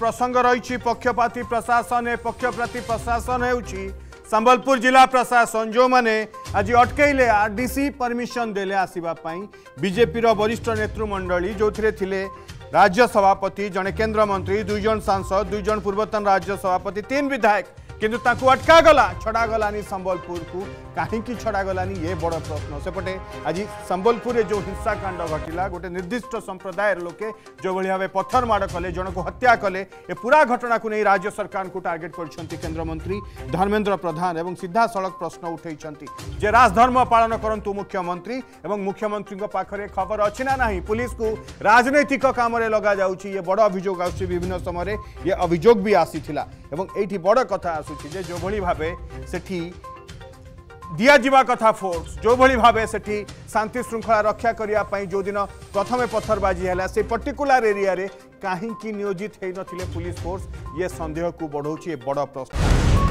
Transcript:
प्रसंग रही पक्षपाती प्रशासन ए प्रशासन हो संबलपुर जिला प्रशासन जो मैंने आज अटकैले सी परमिशन देले आसवाई बीजेपी वरिष्ठ नेतृमंडली जो थे राज्य सभापति जड़े केन्द्रमंत्री दुईज सांसद दुईज पूर्वतन राज्य सभापति तीन विधायक কিন্তু তাকে অটকাগলা ছড়াগলানি সম্বলপুরকু কাহিকি ছড়াগলানি এ বড় প্রশ্ন সেপটে আজ সম্বলপুরে যে হিংসাকাণ্ড ঘটিলা গোটে নির্দিষ্ট সম্প্রদায়ের লোকে যেভাবে ভাবে পথর মাড় কলে জনক হত্যা কলে এ পুরা ঘটনাকে নিয়ে রাজ্য সরকারকে টার্গেট করছেন কেন্দ্রমন্ত্রী ধর্মেন্দ্র প্রধান এবং সিধাসলখ প্রশ্ন উঠাইছেন যে রাজধর্ম পালন করতু মুখ্যমন্ত্রী এবং মুখ্যমন্ত্রী পাখে খবর অছি না না পুলিশকু রাজনৈতিক কামরে লগা যাচ্ছে ইয়ে বড় অভিযোগ আসছে বিভিন্ন সময় ইয়ে অভিযোগ বি আসি এবং এইটি বড় কথা আসু ଆସୁଛି ଯେ ଯେଉଁଭଳି ଭାବେ ସେଠି ଦିଆଯିବା କଥା ଫୋର୍ସ ଯେଉଁଭଳି ଭାବେ ସେଠି ଶାନ୍ତି ଶୃଙ୍ଖଳା ରକ୍ଷା କରିବା ପାଇଁ ଯେଉଁଦିନ ପ୍ରଥମେ ପଥରବାଜି ହେଲା ସେ ପର୍ଟିକୁଲାର ଏରିଆରେ କାହିଁକି ନିୟୋଜିତ ହୋଇନଥିଲେ ପୁଲିସ୍ ଫୋର୍ସ ଇଏ ସନ୍ଦେହକୁ ବଢ଼ଉଛି ଏ ବଡ଼ ପ୍ରଶ୍ନ